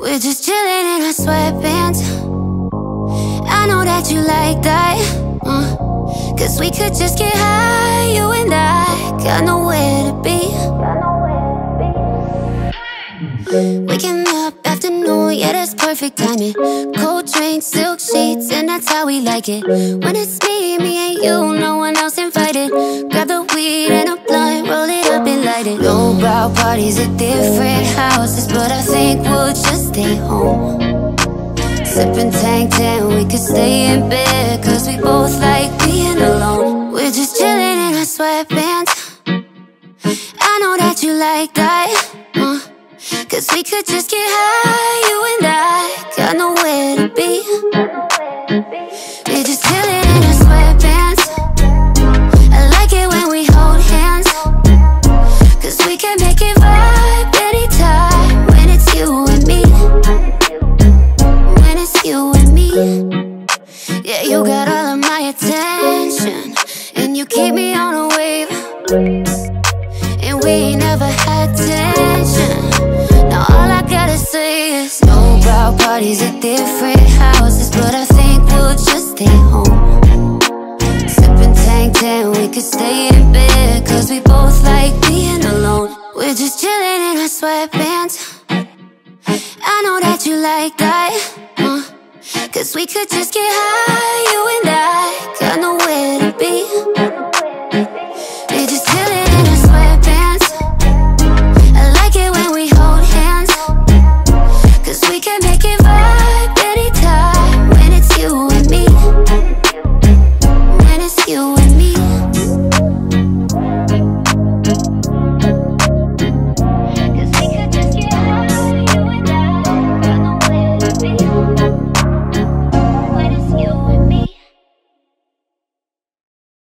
We're just chilling in our sweatpants. I know that you like that. Uh, Cause we could just get high, you and I. Got nowhere to be. Waking up afternoon, yeah, that's perfect timing. Cold drinks, silk sheets, and that's how we like it. When it's me, me and you, no one light it. No brow parties at different houses, but I think we'll just stay home. Sipping tank ten, we could stay in bed, cause we both like being alone. We're just chilling in our sweatpants. I know that you like that. Uh, Cause we could just get high, you and I. attention. And you keep me on a wave. And we ain't never had tension. Now all I gotta say is no brow parties at different houses, but I think we'll just stay home. Sipping tank ten, we could stay in bed, cause we both like being alone. We're just chilling in our sweatpants. I know that you like that. Uh, Cause we could just get high, you and I.